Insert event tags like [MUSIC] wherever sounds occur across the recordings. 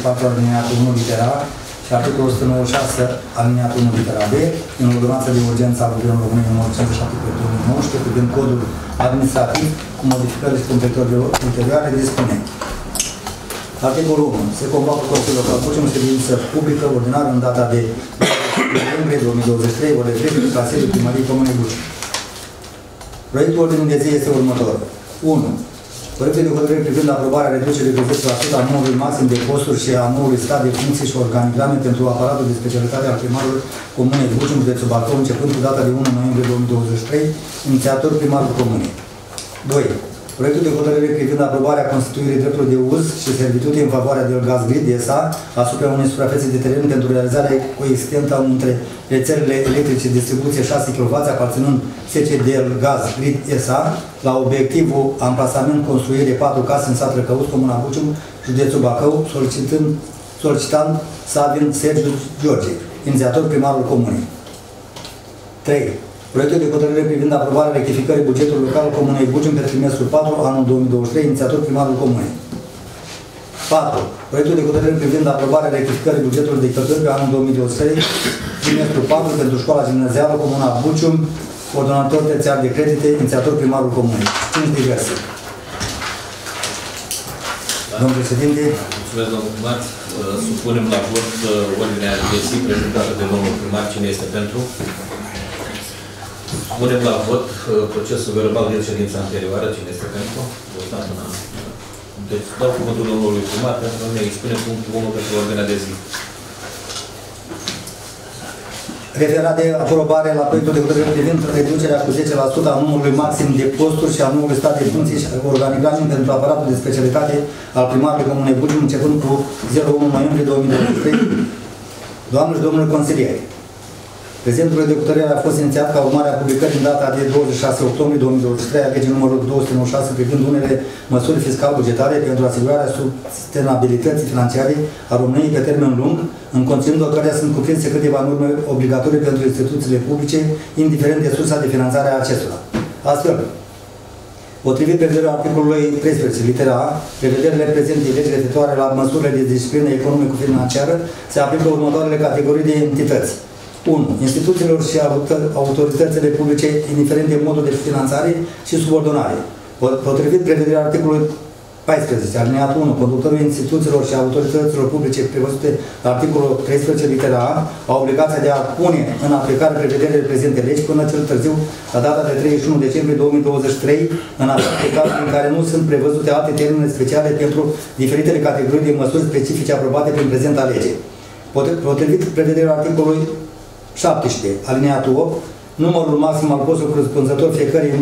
184 alineatul 1 litera și articolul 196 alineatul 1 litera B în ordonanța de urgență a Guvernului României numărul 57 pe 2019 privind codul administrativ cu modificări și completări ulterioare dispune. Articolul 1. Se convoacă Consiliul Local Bucem ședință publică ordinară în data de noiembrie 2023, ore 3, în Consiliul Primăriei Comunei Bucem. Proiectul ordinii de zi este următor. 1 Proiectul de hotărâre privind aprobarea reducerii de 10% a numărului maxim de posturi și a numărului stat de funcții și organigrame pentru aparatul de specialitate al primarului Comunei Bucim, județul Bacău, începând cu data de 1 noiembrie 2023, inițiator primarul Comunei. 2. Proiectul de hotărâre privind aprobarea constituirii dreptului de uz și servitute în favoarea de Gaz Grid SA asupra unei suprafețe de teren pentru realizarea coexistentă între rețelele electrice de distribuție 6 kW aparținând SCDL Gaz Grid SA la obiectivul amplasament construire 4 case în sat Răcăuț, Comuna Bucium, județul Bacău, solicitând, solicitant Savin Sergiu George, inițiator primarul comunei. 3. Proiectul de hotărâre privind aprobarea rectificării bugetului local al Comunei Bucim pe trimestrul 4, anul 2023, inițiator primarul Comunei. 4. Proiectul de hotărâre privind aprobarea rectificării bugetului de cheltuieli pe anul 2023, trimestrul 4, pentru școala gimnazială Comuna Bucium, coordonator terțiar de credite, inițiator primarul Comunei. 5 diverse. Domnul președinte. Mulțumesc, domnul primar. Supunem la vot ordinea de zi prezentată de domnul primar. Cine este pentru? Punem la vot procesul verbal de ședința anterioară. Cine este pentru? Votat în an. Deci dau cuvântul domnului primar pentru a ne expune punctul 1 pentru ordinea de zi. Referat de aprobare la proiectul de hotărâre privind reducerea cu 10% a numărului maxim de posturi și a numărului stat de funcții și organigrame pentru aparatul de specialitate al primarului Comunei Bucium, începând cu 01 noiembrie 2023. Doamne și domnule consilieri, Prezentul de hotărâre a fost inițiat ca urmare a publicării în data de 26 octombrie 2023 a legii numărul 296 privind unele măsuri fiscal-bugetare pentru asigurarea sustenabilității financiare a României pe termen lung, în conținutul căreia sunt cuprinse câteva norme obligatorii pentru instituțiile publice, indiferent de sursa de finanțare a acestora. Astfel, Potrivit prevederilor articolului 13, litera A, prevederile prezente de lege referitoare la măsurile de disciplină economico-financiară se aplică următoarele categorii de entități. 1. Instituțiilor și autoritățile publice, indiferent de modul de finanțare și subordonare. Potrivit prevederea articolului 14, alineatul 1, conductorul instituțiilor și autorităților publice prevăzute la articolul 13 litera A au obligația de a pune în aplicare prevederile prezente legi până cel târziu la data de 31 decembrie 2023, în acele cazuri în care nu sunt prevăzute alte termene speciale pentru diferitele categorii de măsuri specifice aprobate prin prezenta lege. Potrivit prevederilor articolului 17, alineatul 8, numărul maxim al postului corespunzător fiecărei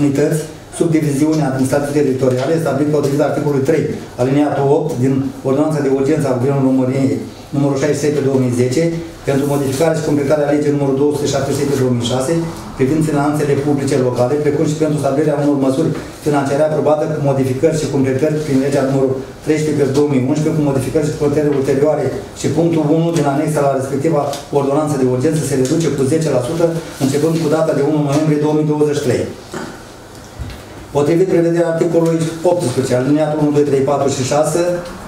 unități, subdiviziune administrative teritoriale, stabilit potrivit articolului 3, alineatul 8 din Ordonanța de Urgență a Guvernului României, numărul 66 pe 2010, pentru modificarea și completarea legii numărul 276 pe 2006, privind finanțele publice locale, precum și pentru stabilirea unor măsuri financiare aprobate cu modificări și completări prin legea numărul 13 pe 2011, cu modificări și completări ulterioare și punctul 1 din anexa la respectiva ordonanță de urgență se reduce cu 10%, începând cu data de 1 noiembrie 2023. Potrivit prevederea articolului 18, aliniatul 1, 2, 3, 4 și 6,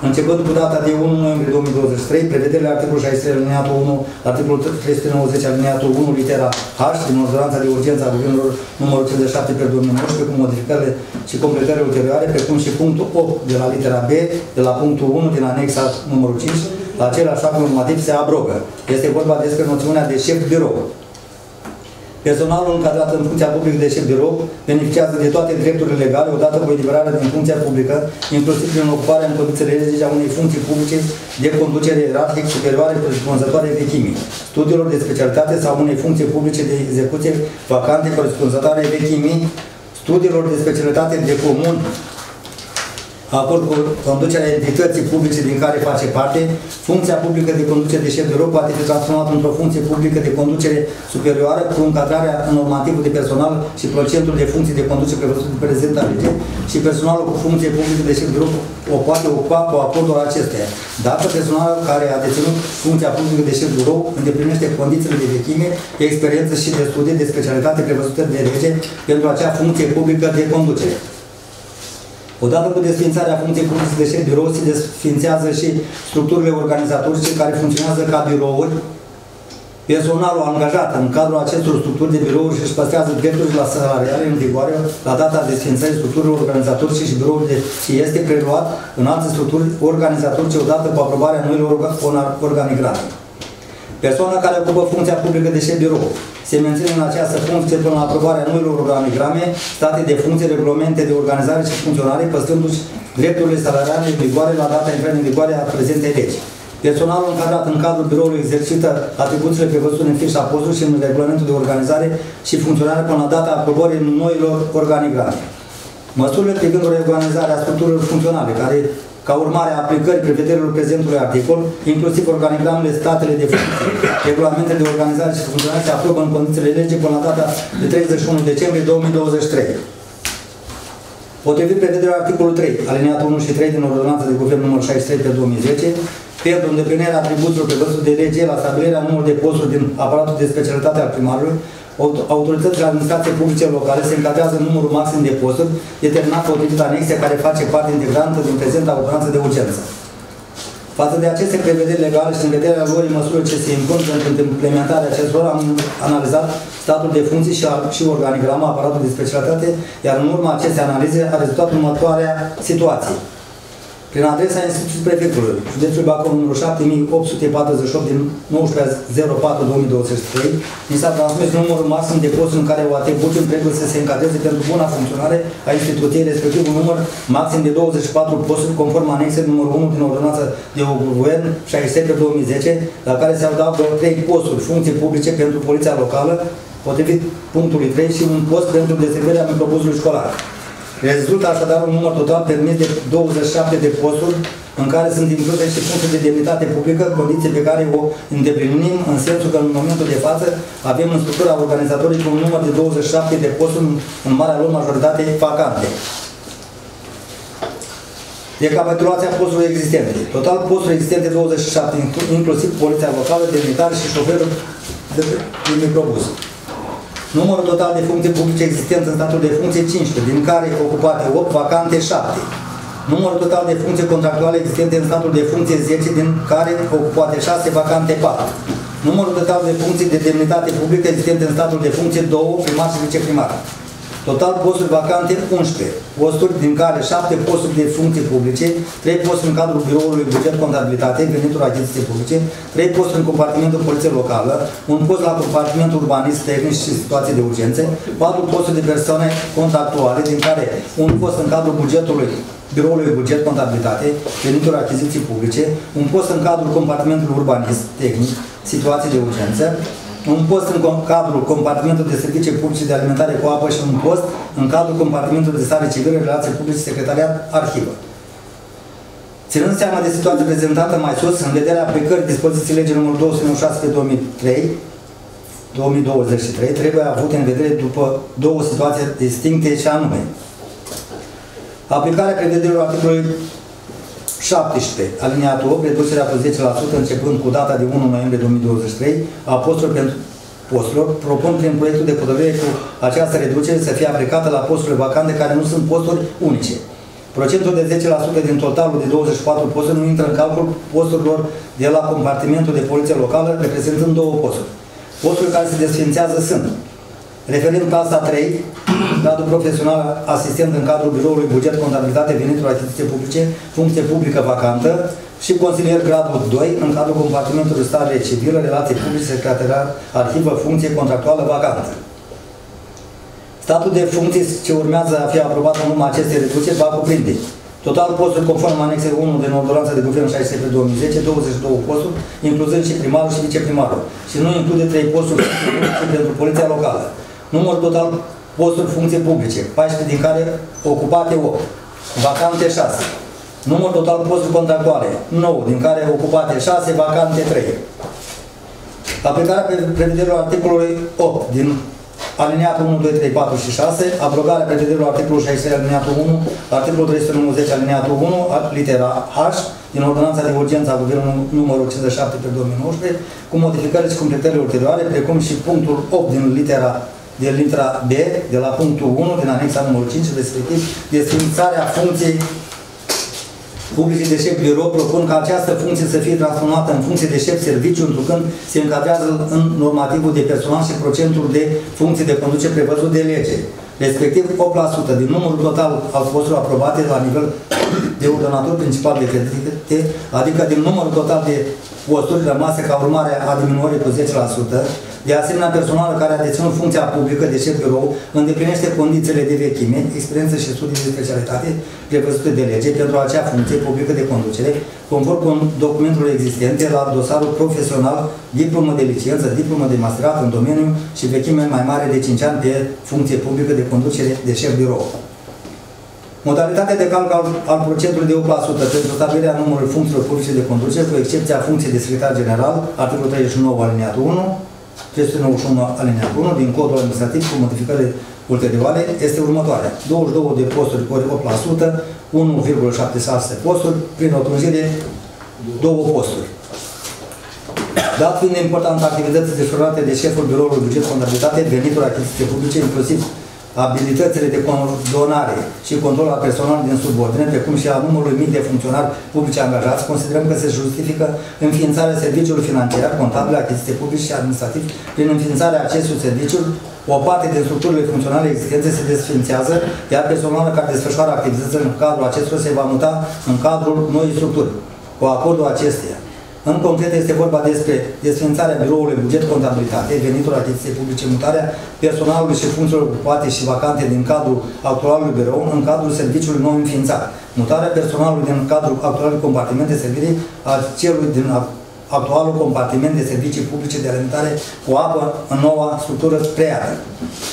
începând cu data de 1 noiembrie 2023, prevederile articolul 63, aliniatul 1, articolul 390, aliniatul 1, litera H, din ordonanța de urgență a Guvernului numărul 57 pe 2019, cu modificările și completările ulterioare, precum și punctul 8 de la litera B, de la punctul 1 din anexa numărul 5, la același act normativ se abrogă. Este vorba despre noțiunea de șef birou. Personalul încadrat în funcția publică de șef birou beneficiază de toate drepturile legale odată cu eliberarea din funcția publică, inclusiv prin ocuparea în condițiile lege a unei funcții publice de conducere ierarhic superioare corespunzătoare vechimii, studiilor de specialitate sau unei funcții publice de execuție vacante corespunzătoare vechimii, studiilor de specialitate de comun acord cu conducerea entității publice din care face parte, funcția publică de conducere de șef de birou poate fi transformată într-o funcție publică de conducere superioară cu încadrarea în normativul de personal și procentul de funcții de conducere prevăzut de prezenta lege și personalul cu funcție publică de șef de birou o poate ocupa cu acordul acesteia. Dacă personalul care a deținut funcția publică de șef de birou îndeplinește condițiile de vechime, experiență și de studii de specialitate prevăzute de lege pentru acea funcție publică de conducere. Odată cu desfințarea funcției publice de șef birou, se desfințează și structurile organizatorice care funcționează ca birouri. Personalul angajat în cadrul acestor structuri de birouri își păstrează drepturile la salariale în vigoare la data desfințării structurilor organizatorice și birourile și este preluat în alte structuri organizatorice odată cu aprobarea noilor organigrame. Persoana care ocupă funcția publică de șef birou se menține în această funcție până la aprobarea noilor organigrame, state de funcție, regulamente de organizare și funcționare, păstrându-și drepturile salariale în vigoare la data intrării în vigoare a prezentei legi. Personalul încadrat în cadrul biroului exercită atribuțiile prevăzute în fișa postului și în regulamentul de organizare și funcționare până la data aprobării noilor organigrame. Măsurile privind reorganizarea structurilor funcționale, care ca urmare a aplicării prevederilor prezentului articol, inclusiv organigramele statele de funcție, regulamentele de organizare și funcționare se aprobă în condițiile legii până la data de 31 decembrie 2023. Potrivit prevederilor articolul 3, aliniatul 1 și 3 din ordonanța de guvern numărul 63 pe 2010, pentru îndeplinirea atribuțiilor prevăzute de lege la stabilirea numărului de posturi din aparatul de specialitate al primarului, autoritățile administrației publice locale se încadrează în numărul maxim de posturi determinat potrivit anexe care face parte integrantă din prezenta ordonanță de urgență. Față de aceste prevederi legale și în vederea lor măsurile ce se impun pentru implementarea acestor, am analizat statul de funcții și, și organigrama aparatului de specialitate, iar în urma acestei analize a rezultat următoarea situație. Prin adresa Institutului Prefectului, județul Bacău numărul 7848 din 19.04.2023, mi s-a transmis numărul maxim de posturi în care OAT Bucium trebuie să se încadreze pentru buna funcționare a instituției, respectiv un număr maxim de 24 posturi conform anexei numărul 1 din ordonanță de guvern 67 2010, la care se adaugă 3 posturi, funcții publice pentru poliția locală, potrivit punctului 3 și un post pentru deservirea microbuzului școlar. Rezultă așadar un număr total permis de 27 de posturi în care sunt incluse și puncte de demnitate publică, condiții pe care o îndeplinim în sensul că în momentul de față avem în structura organizatorii un număr de 27 de posturi în marea lor majoritate vacante. Recapitulația posturilor existente. Total posturi existente 27, inclusiv poliția locală, demnitari și șoferul de, de microbus. Numărul total de funcții publice existente în statul de funcție 15, din care ocupate 8, vacante 7. Numărul total de funcții contractuale existente în statul de funcție 10, din care ocupate 6, vacante 4. Numărul total de funcții de demnitate publică existente în statul de funcție 2, primar și viceprimar. Total posturi vacante 11, posturi din care 7 posturi de funcții publice, 3 posturi în cadrul biroului buget contabilitate, venituri achiziții publice, 3 posturi în compartimentul poliție locală, un post la compartimentul urbanist tehnic și situații de urgențe, 4 posturi de persoane contactuale, din care un post în cadrul bugetului biroului buget contabilitate, venituri achiziții publice, un post în cadrul compartimentului urbanist tehnic, situații de urgență, un post în cadrul compartimentului de servicii publice de alimentare cu apă și un post în cadrul compartimentului de stare civilă, relații publice, secretariat, arhivă. Ținând seama de situația prezentată mai sus, în vederea aplicării dispoziției legii numărul 296 pe 2003, 2023, trebuie avut în vedere după două situații distincte și anume aplicarea prevederilor articolului 17, aliniatul 8, reducerea cu 10% începând cu data de 1 noiembrie 2023 a posturilor pentru posturilor, propun prin proiectul de hotărâre cu această reducere să fie aplicată la posturile vacante care nu sunt posturi unice. Procentul de 10% din totalul de 24 posturi nu intră în calcul posturilor de la compartimentul de poliție locală, reprezentând două posturi. Posturile care se desfințează sunt referind clasa 3, gradul profesional asistent în cadrul biroului buget, contabilitate, venituri, achiziție publice, funcție publică vacantă și consilier gradul 2 în cadrul compartimentului stare civilă, relații publice, secretariat, arhivă, funcție contractuală vacantă. Statul de funcții ce urmează a fi aprobat în urma acestei reduceri va cuprinde Total posturi conform anexei 1 din ordonanța de guvern 16 2010, 22 posturi, incluzând și primarul și viceprimarul. Și nu include 3 posturi [COUGHS] pentru poliția locală. Număr total posturi funcții publice, 14 din care ocupate 8. vacante 6. Număr total posturi contractuale 9, din care ocupate 6, vacante 3. Aplicarea prevederilor articolului 8 din alineatul 1, 2, 3, 4 și 6, abrogarea prevederilor articolul 60 alineatul 1, articolul 390 alineatul 1, litera H, din ordonanța de urgență a Guvernului numărul 57 pe 2019, cu modificările și completările ulterioare, precum și punctul 8 din litera de litera B, de la punctul 1 din anexa numărul 5, respectiv desfințarea funcției publice de șef birou propun ca această funcție să fie transformată în funcție de șef serviciu, întrucând se încadrează în normativul de personal și procentul de funcții de conducere prevăzut de lege, respectiv 8% din numărul total al posturilor aprobate la nivel de ordonator principal de credite, adică din numărul total de posturi rămase ca urmare a diminuării cu 10%, de asemenea, personalul care a deținut funcția publică de șef birou îndeplinește condițiile de vechime, experiență și studii de specialitate prevăzute de lege pentru acea funcție publică de conducere, conform cu documentul existente la dosarul profesional, diplomă de licență, diplomă de masterat în domeniu și vechime mai mare de 5 ani pe funcție publică de conducere de șef birou. Modalitatea de calcul al, al procentului de 8% pentru stabilirea numărului funcțiilor publice de conducere, cu excepția funcției de secretar general, articolul 39 aliniatul 1, 391 alineatul 1 din codul administrativ cu modificări ulterioare este următoarea. 22 de posturi ori 8%, 1,76 posturi, prin o trunjire două posturi. Dat fiind important activității desfășurate de șeful biroului buget contabilitate, venituri achiziții publice, inclusiv abilitățile de coordonare și control al personalului din subordine, precum și a numărului mic de funcționari publice angajați, considerăm că se justifică înființarea serviciului financiar, contabil, achiziție publice și administrativ. Prin înființarea acestui serviciu, o parte din structurile funcționale existente se desfințează, iar personalul care desfășoară activitățile în cadrul acestora se va muta în cadrul noii structuri. Cu acordul acesteia, în concret este vorba despre desfințarea biroului buget contabilitate, venituri achiziției publice, mutarea personalului și funcțiilor ocupate și vacante din cadrul actualului birou în cadrul serviciului nou înființat, mutarea personalului din cadrul actualului compartiment de servicii al celui din actualul compartiment de servicii publice de alimentare cu apă în noua structură creată.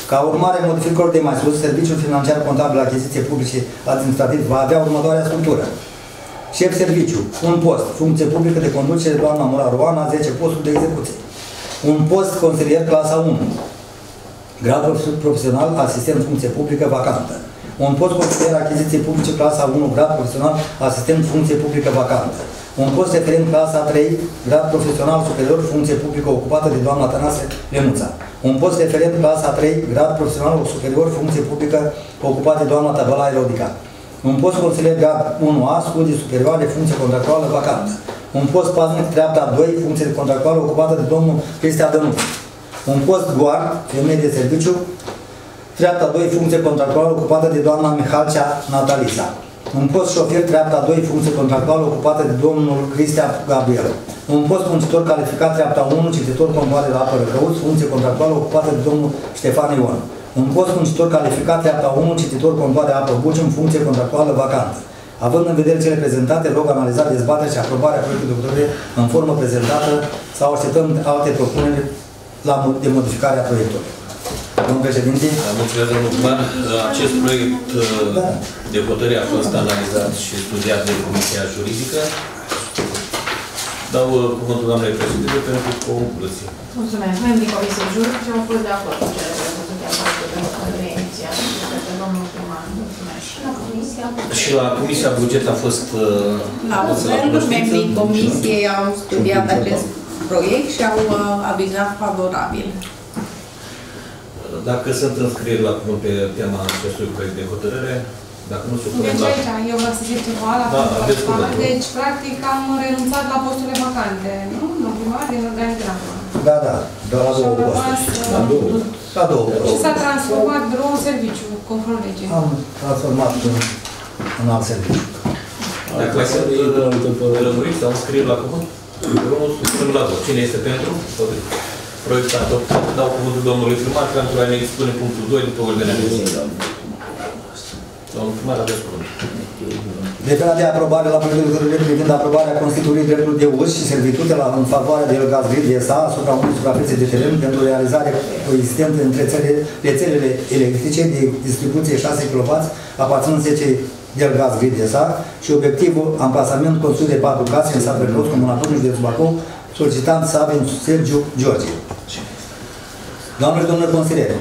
Ca urmare modificărilor de mai sus, Serviciul Financiar Contabil Achiziție Publice Administrativ va avea următoarea structură șef serviciu, un post, funcție publică de conducere, doamna Mura Roana, 10 posturi de execuție. Un post consilier clasa 1, grad profesional, asistent funcție publică vacantă. Un post consilier achiziție publice clasa 1, grad profesional, asistent funcție publică vacantă. Un post referent clasa 3, grad profesional superior, funcție publică ocupată de doamna Tănase Lenuța. Un post referent clasa 3, grad profesional superior, funcție publică ocupată de doamna Tabăla Rodica. Un post consilier grad 1A, studii superioare, funcție contractuală vacantă. Un post paznic dreapta 2, funcție contractuală ocupată de domnul Cristian Dănuț. Un post guard, femeie de serviciu, dreapta 2, funcție contractuală ocupată de doamna Mihalcea Natalisa. Un post șofer, dreapta 2, funcție contractuală ocupată de domnul Cristian Gabriel. Un post muncitor calificat, dreapta 1, cititor contoare la apă răcăuți, funcție contractuală ocupată de domnul Ștefan Ion un post muncitor calificat treapta 1, cititor contoare apă buci în funcție contractuală vacantă. Având în vedere cele prezentate, rog analizat dezbaterea și aprobarea proiectului de hotărâre în formă prezentată sau așteptăm alte propuneri la, de modificare a proiectului. Domnul președinte. Da, mulțumesc, domnul Cumar. Acest proiect da. de hotărâre a fost analizat și studiat de Comisia Juridică. Dau uh, cuvântul doamnei președinte pentru concluzie. Mulțumesc. Membrii Comisiei Juridice au fost de acord cu cele Și la Comisia Buget a fost... Uh, la fel, membrii Comisiei au studiat acest proiect și au uh, avizat favorabil. Dacă sunt înscrieri la cuvânt pe tema acestui proiect de hotărâre, dacă nu supun deci, la... aici, eu vreau să zic ceva la da, Deci, practic, am renunțat la posturile vacante, nu? Nu, primar din organigramă. Da, da, doar la două posturi. La două. La două. Și s-a transformat biroul în serviciu, conform legii. Am transformat în, în alt serviciu. Dacă mai sunt lămuriți sau înscrieri la cuvânt, biroul supunem la vot. Cine este pentru? Proiectul adoptat. Dau cuvântul domnului primar pentru a ne expune punctul 2 după ordinea de zi. Domnul primar, aveți cuvântul. Declarația de aprobare la proiectul de hotărâre privind aprobarea constituirii dreptului de uz și servitute la în favoarea de gaz de SA asupra unui suprafețe de teren pentru realizare coexistentă între rețelele electrice de distribuție 6 kW aparținând 10 Delgaz Gridesa și obiectivul amplasament construirii de patru case în satul Răcăuț, Comuna Pârnu, județul Bacău, solicitant Sabin Sergiu George. Doamnelor și domnilor consilieri,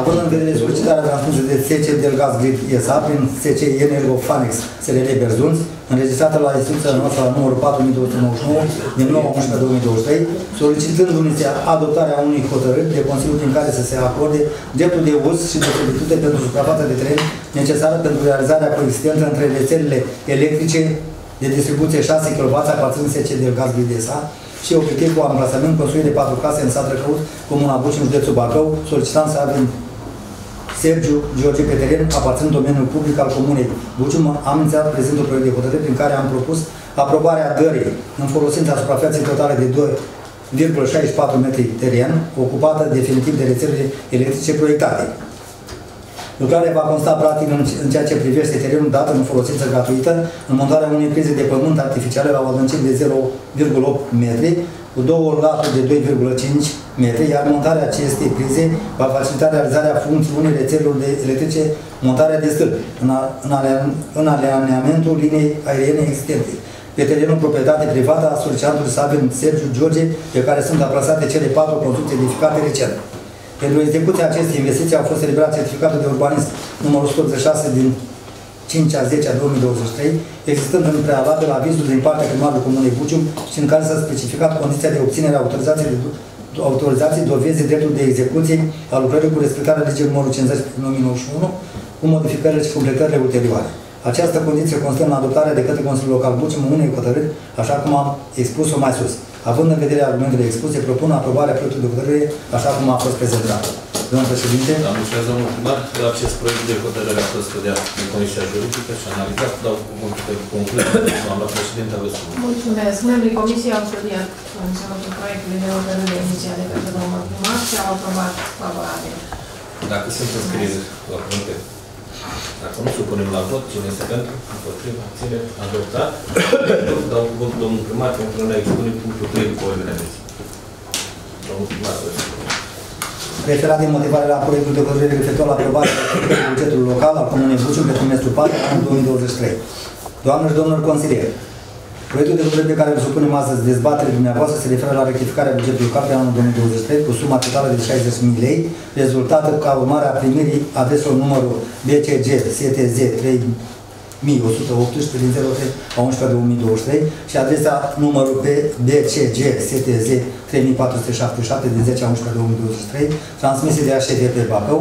având în vedere solicitarea transpusă de SC Delgaz Grid ESA prin SC Energo Fanex SRL Berzunț, înregistrată la instituția noastră la numărul 4299 din 9-11-2023, solicitându-ne adoptarea unui hotărâri de Consiliu prin care să se acorde dreptul de uz și de servitute pentru suprafața de teren necesară pentru realizarea coexistentă între rețelele electrice de distribuție 6 kW aparținând SC Delgaz Grid ESA și obiectiv cu amplasament construit de patru case în sat Răcăut, Comuna Buci, în județul Bacău, solicitant să avem Sergiu George pe teren, aparținând domeniul public al Comunei Bucium, am inițiat prezentul proiect de hotărâre prin care am propus aprobarea dării în folosința suprafeței totale de 2,64 metri teren, ocupată definitiv de rețelele electrice proiectate. Lucrarea va consta practic în, în ceea ce privește terenul dat în folosință gratuită, în montarea unei prize de pământ artificiale la o adâncime de 0,8 metri, cu două laturi de 2,5 metri, iar montarea acestei prize va facilita realizarea funcțiunii rețelelor de electrice, montarea de stâlpi, în, a, în, alea, în alineamentul liniei aeriene existente pe terenul proprietate privată a solicitantului Sabin Sergiu George, pe care sunt aplasate cele patru construcții edificate recent. Pentru execuția acestei investiții au fost eliberat certificatul de urbanism numărul 186 din 5 a 10 a 2023, existând în prealabil avizul din partea primarului Comunei Bucium și în care s-a specificat condiția de obținere a autorizației de autorizații dovezi dreptul de execuție a lucrării cu respectarea legii numărul 50 din 2091, cu modificările și completările ulterioare. Această condiție constă în adoptarea de către Consiliul Local Bucium unei hotărâri, așa cum am expus-o mai sus. Având în vedere argumentele expuse, propun aprobarea proiectului de hotărâre așa cum a fost prezentat. Domnul președinte. Da, mulțumesc, domnul primar. Acest proiect de hotărâre a fost studiat în Comisia Juridică și analizat. Dau cuvântul de concluzie. Doamna președinte, aveți cuvântul. Mulțumesc. Membrii Comisiei au studiat conținutul proiectului de hotărâre inițial de către domnul primar și au aprobat favorabil. Dacă sunt înscrieri la cuvânte. Dacă nu supunem la vot, cine este pentru, împotriva, ține, adoptat. Dau cuvântul domnul primar pentru a ne expune punctul 3 după ordinea de zi. Domnul primar, vă rog. Referat de motivare la proiectul de hotărâre referitor la aprobarea bugetului local al Comunei Bucium pentru trimestrul 4 anul 2023. Doamnelor și domnilor consilieri, Proiectul de hotărâre pe care îl supunem astăzi dezbatere dumneavoastră se referă la rectificarea bugetului local pe anul 2023 cu suma totală de 60.000 lei, rezultată ca urmare a primirii adreselor numărul BCG STZ 3118 din 03 a 11 2023 și adresa numărul BCG STZ 3477 din 10 a 11 2023 transmise de HTTP Bacău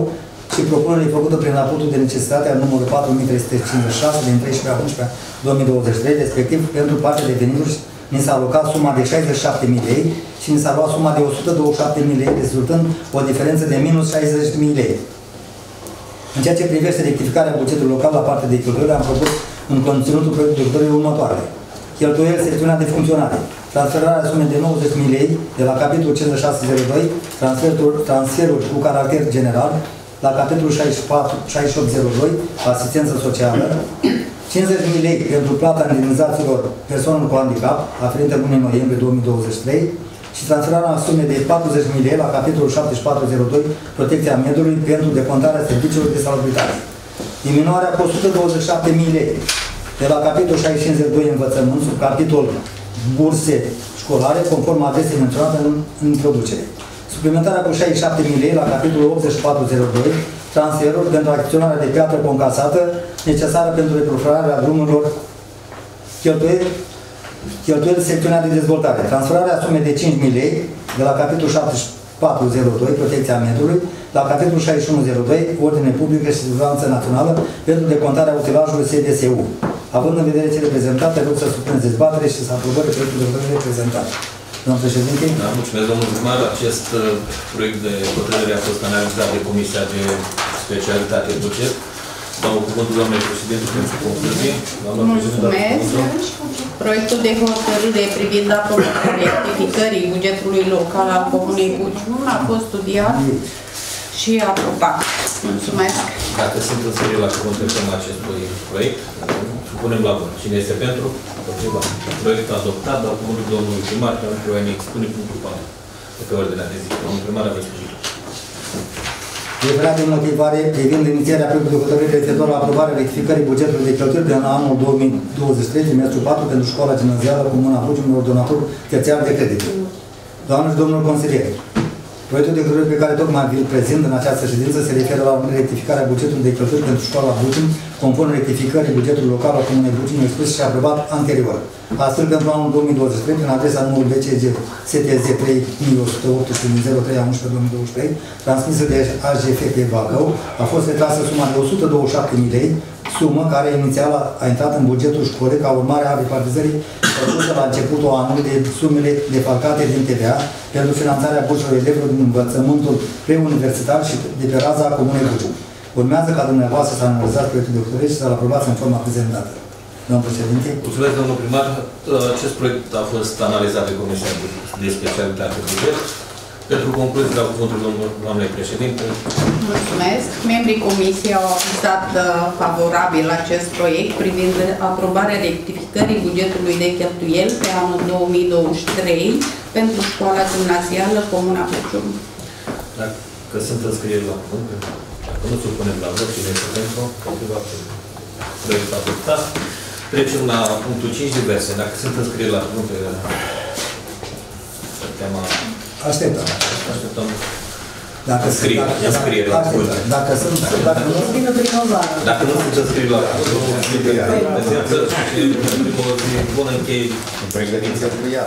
și propunerile făcută prin raportul de necesitate al numărul 4356 din 13 a 11 2023, respectiv pentru partea de venituri ni s-a alocat suma de 67.000 lei și ni s-a luat suma de 127.000 lei, rezultând o diferență de minus 60.000 lei. În ceea ce privește rectificarea bugetului local la partea de cheltuieli, am propus în conținutul proiectului hotărârii următoarele. Cheltuieli secțiunea de funcționare. Transferarea sumei de 90.000 lei de la capitolul 5602, transferuri, transferuri cu caracter general, la capitolul 64, 6802, asistență socială, 50.000 lei pentru plata indemnizațiilor persoanelor cu handicap, aferente lunii noiembrie 2023, și transferarea sumei de 40.000 lei la capitolul 7402, protecția mediului, pentru decontarea serviciilor de salubritate. Diminuarea cu 127.000 lei de la capitolul 6502 învățământ, sub capitol burse școlare, conform adresei menționate în, în introducere. Suplimentarea cu 67.000 lei la capitolul 8402, transferuri pentru acționarea de piatră concasată necesară pentru reprofilarea drumurilor, cheltuieli, cheltuieli secțiunea de dezvoltare, transferarea sumei de 5.000 lei de la capitolul 7402, protecția mediului, la capitolul 6102, ordine publică și siguranță națională, pentru decontarea utilajului SDSU. Având în vedere cele prezentate, rog să supuneți dezbatere și să aprobări proiectul de hotărâre prezentat. Domnul președinte? Da, mulțumesc, domnul primar. Acest uh, proiect de hotărâre a fost analizat de Comisia de Specialitate Buget. Dau cuvântul doamnei președinte pentru concluzie. Doamna președinte, dați Mulțumesc. cuvântul. Proiectul de hotărâre privind aprobarea rectificării bugetului local al Comunei Bucium a fost studiat și aprobat. Mulțumesc. Dacă sunt înscrieri la cuvântul pe acestui proiect, supunem la vot. Cine este pentru? Împotriva. Proiectul adoptat, dau cuvântul domnului primar, pentru a ne expune punctul 4 de pe ordinea de zi. Domnul primar, aveți cuvântul. Referat de motivare privind inițierea proiectului de hotărâre referitor la aprobarea rectificării bugetului de cheltuieli pentru anul 2023, trimestrul 4, pentru școala gimnazială Comuna Bucium, ordonator terțiar de credit. Doamne și domnul consilier, proiectul de hotărâre pe care tocmai vi-l prezint în această ședință se referă la rectificarea bugetului de cheltuieli pentru școala Bucium, conform rectificării bugetului local al Comunei Bucium expus și aprobat anterior. Astfel, pentru anul 2023, prin adresa numărul BCG STZ 3118 din 03 a 11 2023, transmisă de AGFP Bacău, a fost retrasă suma de 127.000 lei, sumă care inițial a intrat în bugetul școlii ca urmare a repartizării făcută la începutul anului de sumele defalcate din TVA pentru finanțarea burselor elevilor din învățământul preuniversitar și de pe raza Comunei Bucium. Urmează ca dumneavoastră să analizați proiectul de hotărâre și să-l aprobați în forma prezentată. Domnul președinte, Mulțumesc, domnul primar. Acest proiect a fost analizat de Comisia de Specialitate Buget. Pentru concluzie, dau cuvântul domnul- doamnei președinte. Mulțumesc. Membrii comisiei au avizat uh, favorabil acest proiect privind aprobarea rectificării bugetului de cheltuieli pe anul 2023 pentru școala gimnazială Comuna Bucium. Dacă sunt înscrieri la cuvânt, dacă nu supunem la vot, cine este pentru, împotriva proiectul adoptat. Trecem la punctul 5, diverse. Dacă sunt înscrieri la cuvânt pe pe tema, așteptăm. așteptăm Dacă Înscriere, dacă- înscriere la așteptăm. cuvânt. Dacă sunt, dacă nu, Vină primăvara. Dacă nu sunt înscrieri la cuvânt, prezență și primul zi bună încheie Pregătiți-vă cu ea.